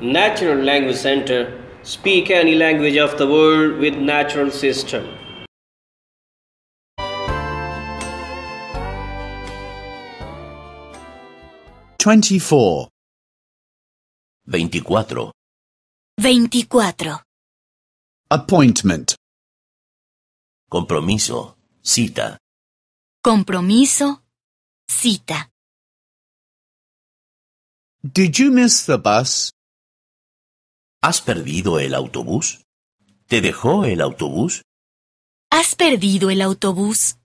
Natural Language Center. Speak any language of the world with natural system. Twenty-four. 24. 24. Appointment. Compromiso. Cita. Compromiso. Cita. Did you miss the bus? ¿Has perdido el autobús? ¿Te dejó el autobús? ¿Has perdido el autobús?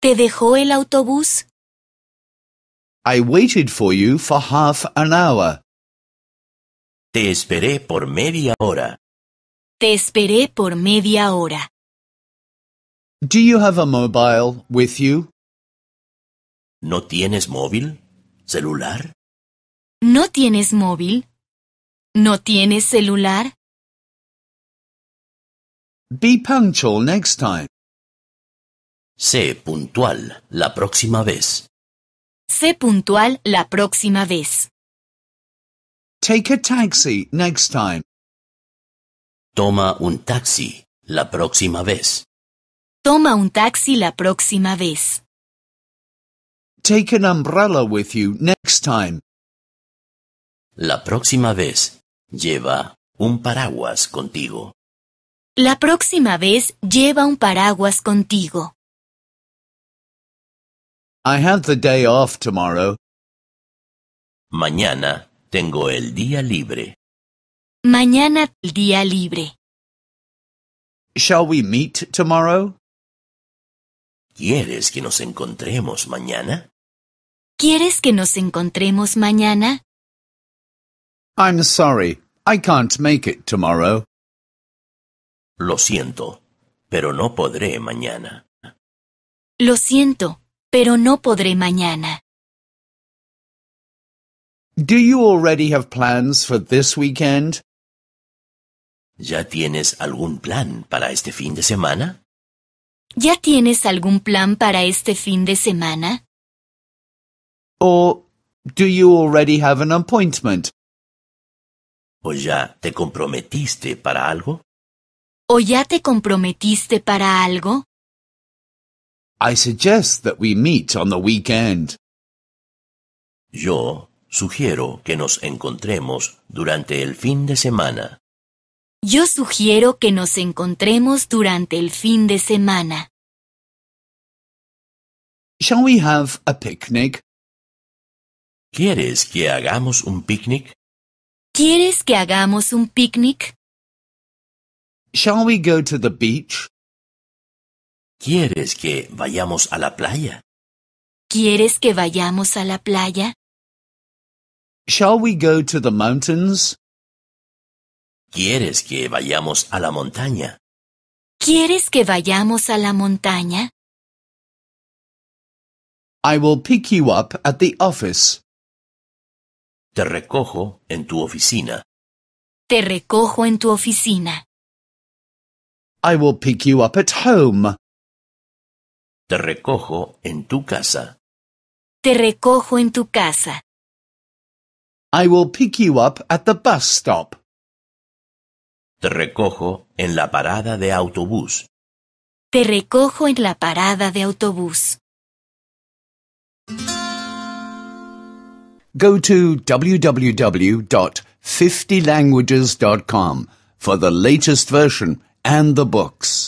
¿Te dejó el autobús? I waited for you for half an hour. Te esperé por media hora. Te esperé por media hora. Do you have a mobile with you? ¿No tienes móvil? ¿Celular? ¿No tienes móvil? ¿No tienes celular? Be punctual next time. Sé puntual la próxima vez. Sé puntual la próxima vez. Take a taxi next time. Toma un taxi la próxima vez. Toma un taxi la próxima vez. Take an umbrella with you next time. La próxima vez lleva un paraguas contigo. La próxima vez lleva un paraguas contigo. I have the day off tomorrow. Mañana tengo el día libre. Mañana el día libre. Shall we meet tomorrow? ¿Quieres que nos encontremos mañana? ¿Quieres que nos encontremos mañana? I'm sorry. I can't make it tomorrow. Lo siento, pero no podré mañana. Lo siento, pero no podré mañana. Do you already have plans for this weekend? ¿Ya tienes algún plan para este fin de semana? ¿Ya tienes algún plan para este fin de semana? Or do you already have an appointment? ¿O ya te comprometiste para algo? ¿O ya te comprometiste para algo? I suggest that we meet on the weekend. Yo sugiero que nos encontremos durante el fin de semana. Yo sugiero que nos encontremos durante el fin de semana. Shall we have a picnic? ¿Quieres que hagamos un picnic? ¿Quieres que hagamos un picnic? Shall we go to the beach? ¿Quieres que vayamos a la playa? ¿Quieres que vayamos a la playa? Shall we go to the mountains? ¿Quieres que vayamos a la montaña? ¿Quieres que vayamos a la montaña? I will pick you up at the office. Te recojo en tu oficina. Te recojo en tu oficina. I will pick you up at home. Te recojo en tu casa. Te recojo en tu casa. I will pick you up at the bus stop. Te recojo en la parada de autobús. Te recojo en la parada de autobús. Go to www.50languages.com for the latest version and the books.